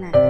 này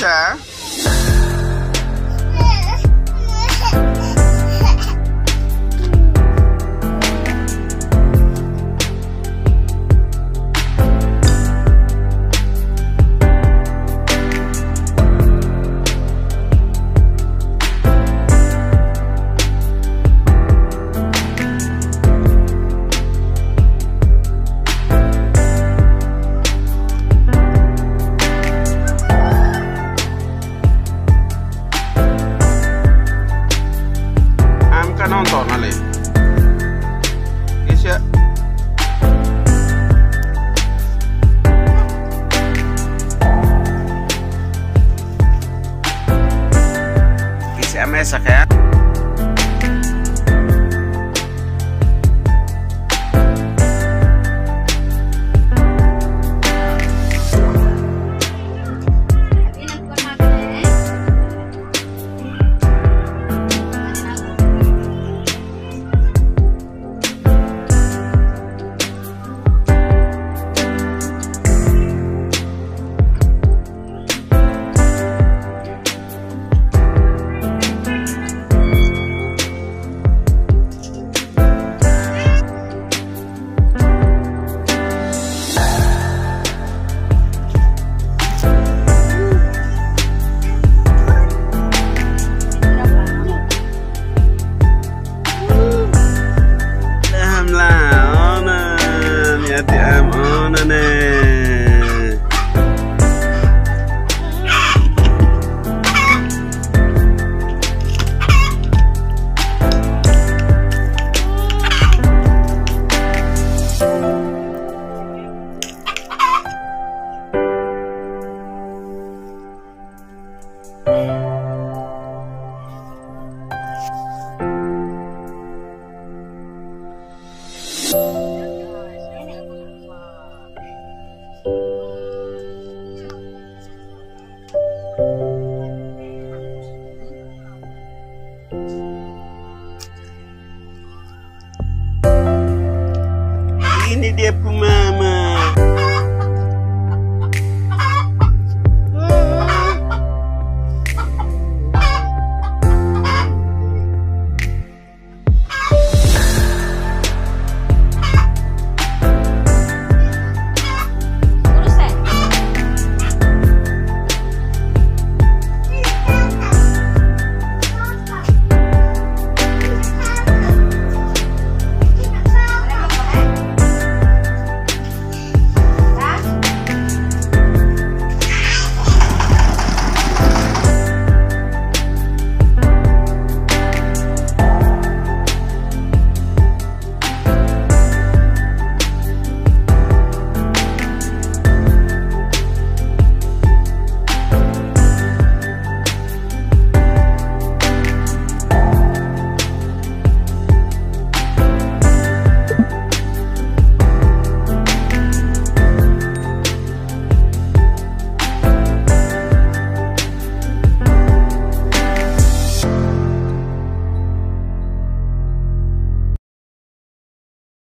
future MSK ni dia puma